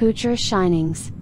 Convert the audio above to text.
Kucher Shinings.